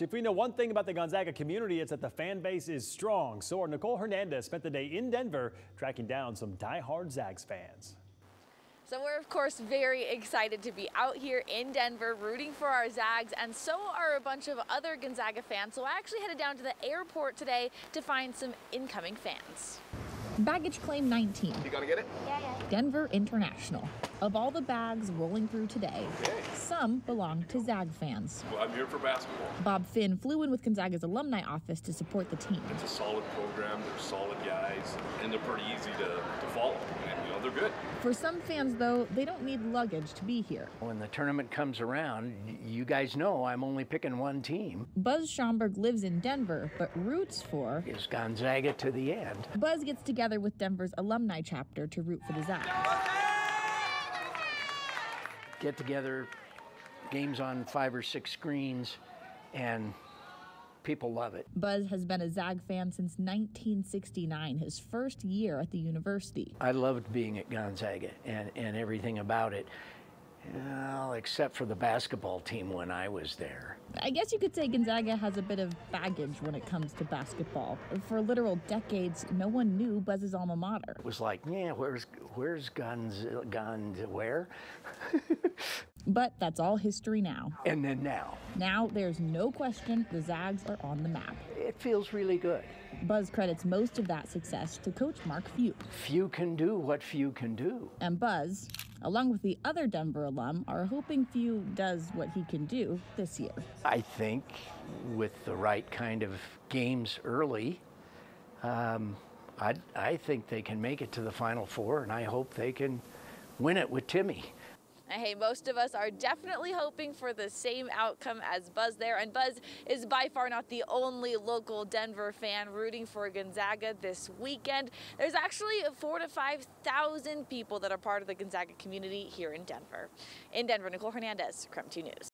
If we know one thing about the Gonzaga community, it's that the fan base is strong. So Nicole Hernandez spent the day in Denver tracking down some die-hard Zags fans. So we're of course very excited to be out here in Denver rooting for our Zags and so are a bunch of other Gonzaga fans. So I actually headed down to the airport today to find some incoming fans. Baggage claim 19. You gonna get it? Yeah, yeah. Denver International. Of all the bags rolling through today, Okay. some belong to Zag fans. Well, I'm here for basketball. Bob Finn flew in with Gonzaga's alumni office to support the team. It's a solid program. They're solid guys, and they're pretty easy to, to follow. And, you know, they're good. For some fans, though, they don't need luggage to be here. When the tournament comes around, you guys know I'm only picking one team. Buzz Schomburg lives in Denver, but roots for. Is Gonzaga to the end. Buzz gets together with Denver's alumni chapter to root for the Zags. Get together, games on five or six screens, and people love it. Buzz has been a Zag fan since 1969, his first year at the university. I loved being at Gonzaga and, and everything about it. Except for the basketball team when I was there. I guess you could say Gonzaga has a bit of baggage when it comes to basketball. For literal decades, no one knew Buzz's alma mater. It was like, yeah, where's where's Guns Guns where? But that's all history now. And then now, Now there's no question the Zags are on the map. it feels really good. Buzz credits most of that success to coach Mark Few. Few can do what few can do. And Buzz, along with the other Denver alum, are hoping Few does what he can do this year. I think with the right kind of games early, um, I, I think they can make it to the Final Four, and I hope they can win it with Timme. Hey, most of us are definitely hoping for the same outcome as Buzz there. And Buzz is by far not the only local Denver fan rooting for Gonzaga this weekend. There's actually four to 5,000 people that are part of the Gonzaga community here in Denver. In Denver, Nicole Hernandez, KREM 2 News.